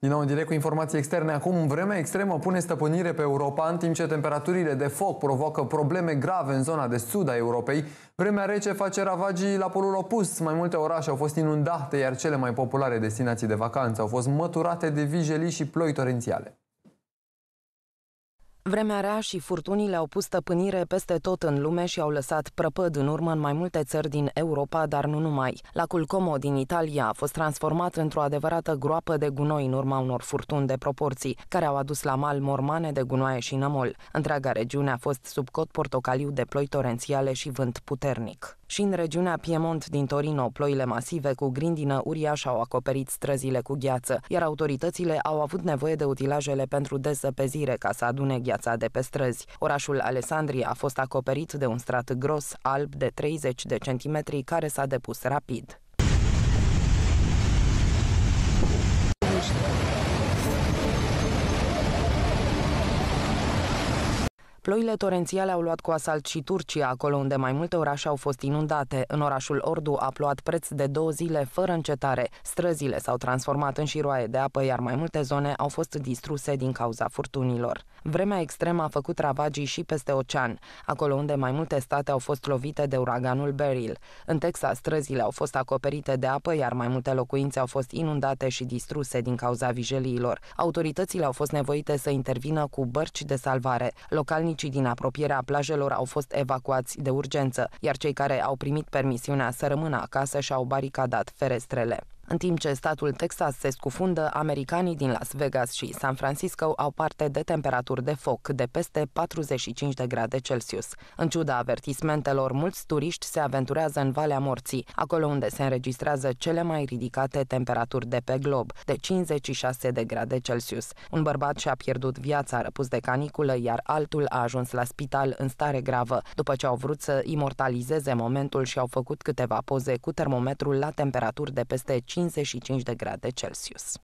Din nou în direct cu informații externe. Acum, vremea extremă pune stăpânire pe Europa, în timp ce temperaturile de foc provoacă probleme grave în zona de sud a Europei. Vremea rece face ravagii la polul opus. Mai multe orașe au fost inundate, iar cele mai populare destinații de vacanță au fost măturate de vijelii și ploi torențiale. Vremea rea și furtunile au pus stăpânire peste tot în lume și au lăsat prăpăd în urmă în mai multe țări din Europa, dar nu numai. Lacul Como din Italia a fost transformat într-o adevărată groapă de gunoi în urma unor furtuni de proporții, care au adus la mal mormane de gunoaie și nămol. Întreaga regiune a fost sub cot portocaliu de ploi torențiale și vânt puternic. Și în regiunea Piemont din Torino, ploile masive cu grindină uriașă au acoperit străzile cu gheață, iar autoritățile au avut nevoie de utilajele pentru dezăpezire ca să adune gheața de pe străzi. Orașul Alessandria a fost acoperit de un strat gros, alb de 30 de centimetri, care s-a depus rapid. Ploile torențiale au luat cu asalt și Turcia, acolo unde mai multe orașe au fost inundate. În orașul Ordu a plouat preț de două zile fără încetare. Străzile s-au transformat în șiroaie de apă, iar mai multe zone au fost distruse din cauza furtunilor. Vremea extremă a făcut ravagii și peste ocean, acolo unde mai multe state au fost lovite de uraganul Beryl. În Texas, străzile au fost acoperite de apă, iar mai multe locuințe au fost inundate și distruse din cauza vijeliilor. Autoritățile au fost nevoite să intervină cu bărci de salvare. Localnicii din apropierea plajelor au fost evacuați de urgență, iar cei care au primit permisiunea să rămână acasă și-au baricadat ferestrele. În timp ce statul Texas se scufundă, americanii din Las Vegas și San Francisco au parte de temperaturi de foc de peste 45 de grade Celsius. În ciuda avertismentelor, mulți turiști se aventurează în Valea Morții, acolo unde se înregistrează cele mai ridicate temperaturi de pe glob, de 56 de grade Celsius. Un bărbat și-a pierdut viața răpus de caniculă, iar altul a ajuns la spital în stare gravă, după ce au vrut să imortalizeze momentul și au făcut câteva poze cu termometrul la temperaturi de peste 50 55 de grade Celsius.